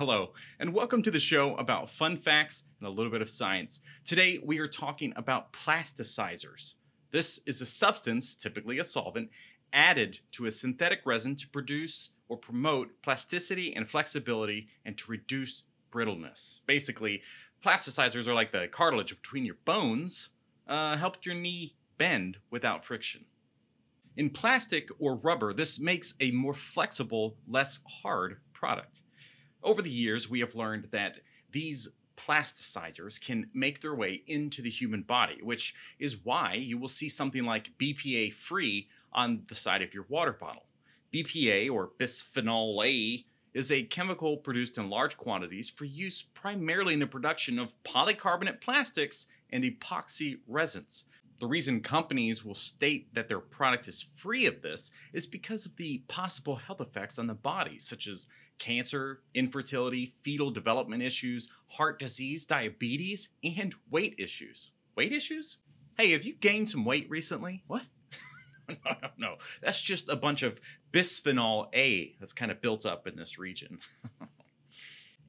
Hello, and welcome to the show about fun facts and a little bit of science. Today, we are talking about plasticizers. This is a substance, typically a solvent, added to a synthetic resin to produce or promote plasticity and flexibility and to reduce brittleness. Basically, plasticizers are like the cartilage between your bones, uh, help your knee bend without friction. In plastic or rubber, this makes a more flexible, less hard product. Over the years, we have learned that these plasticizers can make their way into the human body, which is why you will see something like BPA free on the side of your water bottle. BPA, or bisphenol A, is a chemical produced in large quantities for use primarily in the production of polycarbonate plastics and epoxy resins. The reason companies will state that their product is free of this is because of the possible health effects on the body, such as cancer, infertility, fetal development issues, heart disease, diabetes, and weight issues. Weight issues? Hey, have you gained some weight recently? What? no, no, no. That's just a bunch of bisphenol A that's kind of built up in this region.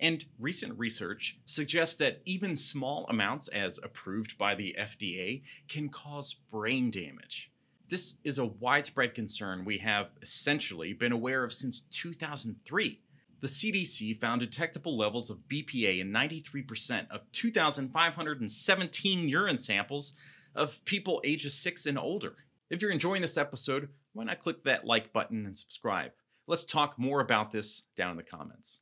And recent research suggests that even small amounts, as approved by the FDA, can cause brain damage. This is a widespread concern we have essentially been aware of since 2003. The CDC found detectable levels of BPA in 93% of 2,517 urine samples of people ages 6 and older. If you're enjoying this episode, why not click that like button and subscribe? Let's talk more about this down in the comments.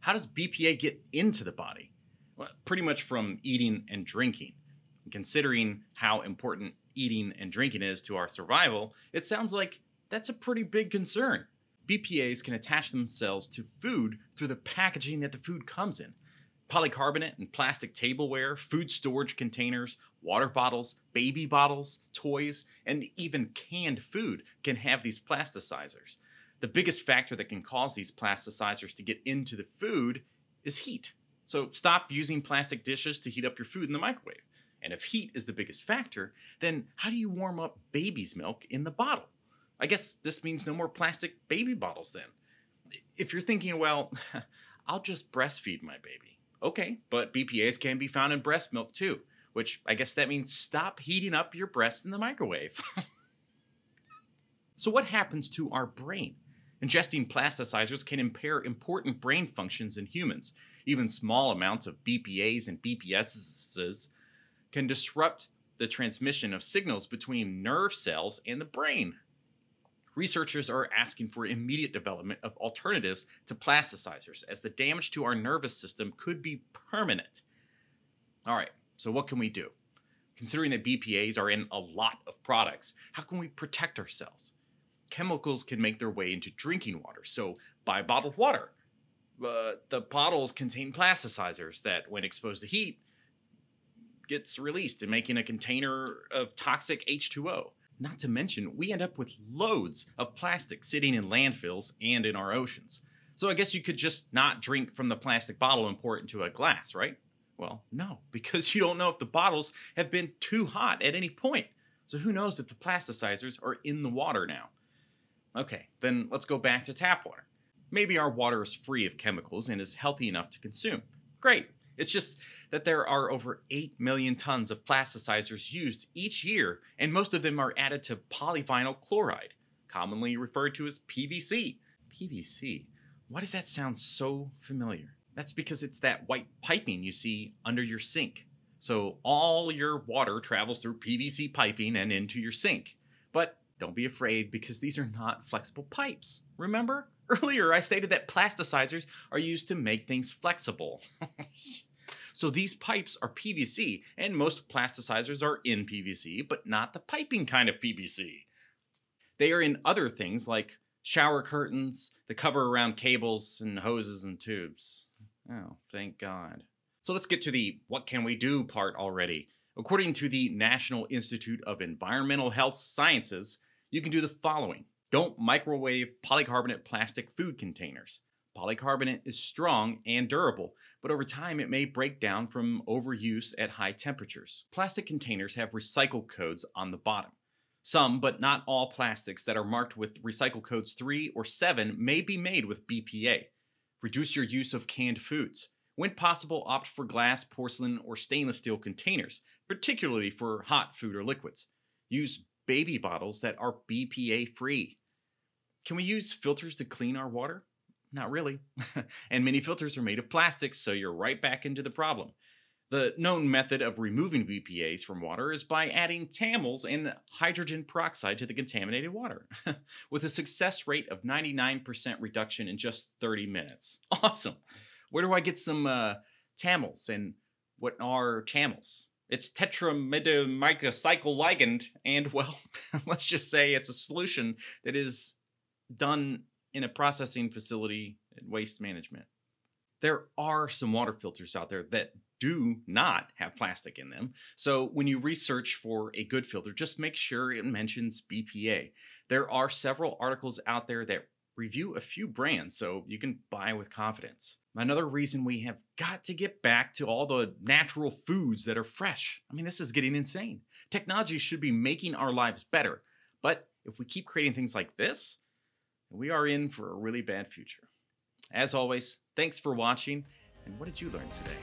How does BPA get into the body? Well, pretty much from eating and drinking. Considering how important eating and drinking is to our survival, it sounds like that's a pretty big concern. BPAs can attach themselves to food through the packaging that the food comes in. Polycarbonate and plastic tableware, food storage containers, water bottles, baby bottles, toys, and even canned food can have these plasticizers. The biggest factor that can cause these plasticizers to get into the food is heat. So stop using plastic dishes to heat up your food in the microwave. And if heat is the biggest factor, then how do you warm up baby's milk in the bottle? I guess this means no more plastic baby bottles then. If you're thinking, well, I'll just breastfeed my baby. Okay, but BPAs can be found in breast milk too, which I guess that means stop heating up your breast in the microwave. so, what happens to our brain? Ingesting plasticizers can impair important brain functions in humans. Even small amounts of BPAs and BPSs can disrupt the transmission of signals between nerve cells and the brain. Researchers are asking for immediate development of alternatives to plasticizers, as the damage to our nervous system could be permanent. All right, so what can we do? Considering that BPAs are in a lot of products, how can we protect ourselves? chemicals can make their way into drinking water. So buy bottled water. Uh, the bottles contain plasticizers that, when exposed to heat, gets released in making a container of toxic H2O. Not to mention, we end up with loads of plastic sitting in landfills and in our oceans. So I guess you could just not drink from the plastic bottle and pour it into a glass, right? Well, no, because you don't know if the bottles have been too hot at any point. So who knows if the plasticizers are in the water now? Okay, then let's go back to tap water. Maybe our water is free of chemicals and is healthy enough to consume. Great. It's just that there are over 8 million tons of plasticizers used each year, and most of them are added to polyvinyl chloride, commonly referred to as PVC. PVC? Why does that sound so familiar? That's because it's that white piping you see under your sink. So all your water travels through PVC piping and into your sink. But don't be afraid because these are not flexible pipes. Remember? Earlier, I stated that plasticizers are used to make things flexible. so these pipes are PVC, and most plasticizers are in PVC, but not the piping kind of PVC. They are in other things like shower curtains, the cover around cables and hoses and tubes. Oh, thank God. So let's get to the what can we do part already. According to the National Institute of Environmental Health Sciences, you can do the following. Don't microwave polycarbonate plastic food containers. Polycarbonate is strong and durable, but over time it may break down from overuse at high temperatures. Plastic containers have recycle codes on the bottom. Some, but not all plastics that are marked with recycle codes 3 or 7 may be made with BPA. Reduce your use of canned foods. When possible, opt for glass, porcelain, or stainless steel containers, particularly for hot food or liquids. Use baby bottles that are BPA free. Can we use filters to clean our water? Not really. and many filters are made of plastics, so you're right back into the problem. The known method of removing BPAs from water is by adding TAMLs and hydrogen peroxide to the contaminated water, with a success rate of 99% reduction in just 30 minutes. Awesome! Where do I get some uh, and what are TAMLs? It's tetramidamycycle ligand, and well, let's just say it's a solution that is done in a processing facility and waste management. There are some water filters out there that do not have plastic in them. So when you research for a good filter, just make sure it mentions BPA. There are several articles out there that review a few brands so you can buy with confidence. Another reason we have got to get back to all the natural foods that are fresh. I mean, this is getting insane. Technology should be making our lives better. But if we keep creating things like this, we are in for a really bad future. As always, thanks for watching, and what did you learn today?